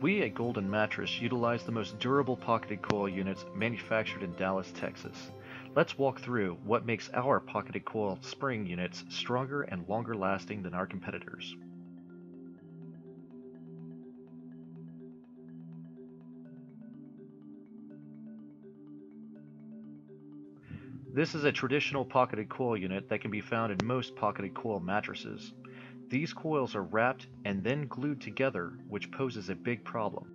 We at Golden Mattress utilize the most durable pocketed coil units manufactured in Dallas, Texas. Let's walk through what makes our pocketed coil spring units stronger and longer lasting than our competitors. This is a traditional pocketed coil unit that can be found in most pocketed coil mattresses. These coils are wrapped and then glued together, which poses a big problem.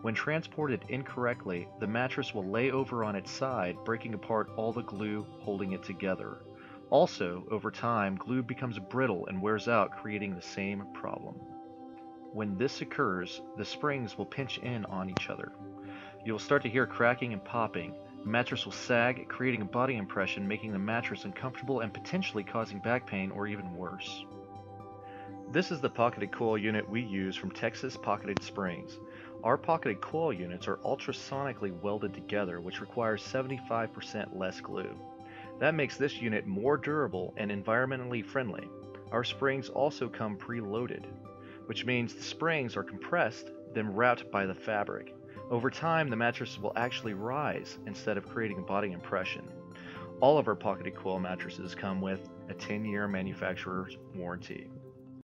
When transported incorrectly, the mattress will lay over on its side, breaking apart all the glue holding it together. Also, over time, glue becomes brittle and wears out, creating the same problem. When this occurs, the springs will pinch in on each other. You will start to hear cracking and popping. The mattress will sag, creating a body impression, making the mattress uncomfortable and potentially causing back pain or even worse. This is the pocketed coil unit we use from Texas Pocketed Springs. Our pocketed coil units are ultrasonically welded together, which requires 75% less glue. That makes this unit more durable and environmentally friendly. Our springs also come preloaded, which means the springs are compressed, then wrapped by the fabric. Over time, the mattress will actually rise instead of creating a body impression. All of our pocketed coil mattresses come with a 10 year manufacturer's warranty.